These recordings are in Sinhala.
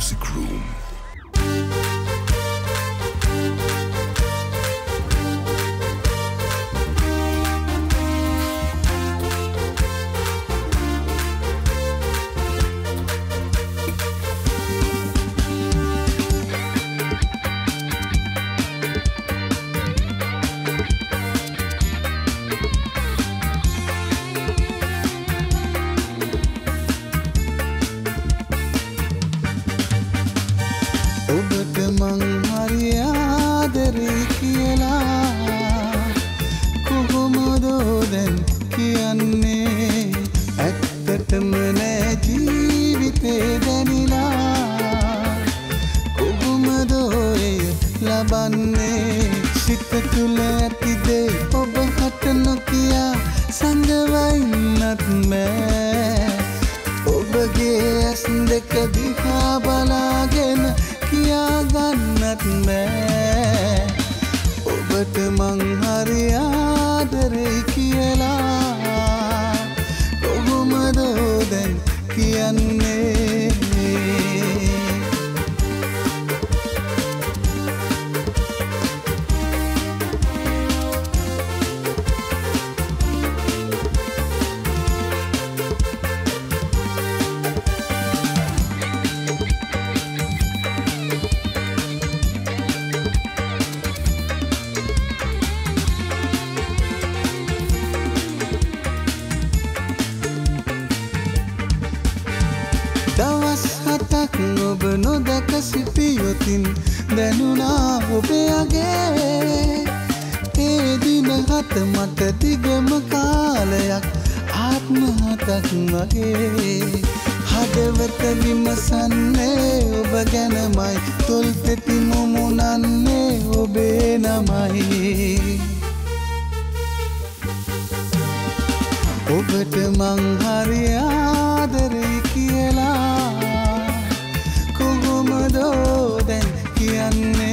Music Room. ඔබට මං හරියාදරේ කියලා. කොහොමදෝ දැන් කියන්නේ? ඇත්තටම නෑ ජීවිතේ දැනිලා. කොහොමදෝ එය ලබන්නේ? සිත තුළ ඇතිදේ ඔබ හට නොකියා සඳවයින්නත් මෑ කියාගන්නත් බෑ ඔබට මං හරි ආදරෙයි කියලා කොහොමදෝ දැන් කියන්නේ? ඔබ නොදැක සිටියොතින් දැනුනා ඔබයගේ ඒ දින හත මට දිගම කාලයක් ආත්ම හතක් වගේ හදවත විමසන්නේ ඔබ ගැනමයි තොල් පෙති මුමුණන්නේ ඔබේ නමයි. ඔබට මං හරි ආදරෙයි කියලා කොහොමදෝ දැන් කියන්නේ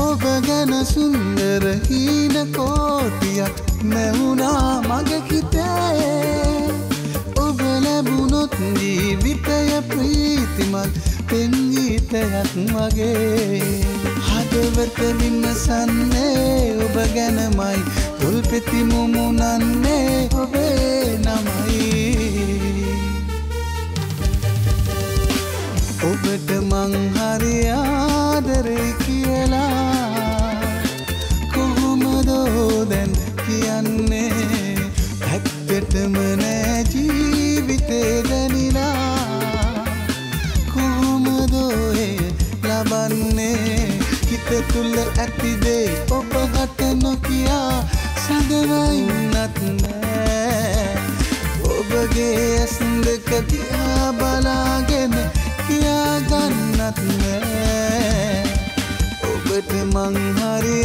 ඔබ ගැන සුන්දර හීන කෝටියක් නැවුණා මග හිතේ. ඔබ ලැබුණොත් ජීවිතය ප්‍රීතිමත් පෙන්ගීතයක් මගේ. හදවත විමසන්නේ ඔබ ගැනමයි තුල්පෙති මුමුණන්නේ ඔබේ නමයි. ඔබට මං තුළ ඇතිදේ ඔබ හට නොකියා සඳවයින්නත් නෑ. ඔබගේ ඇස් දෙක දිහා බලාගෙන කියාගන්නත් නෑ. ඔබට මං හරි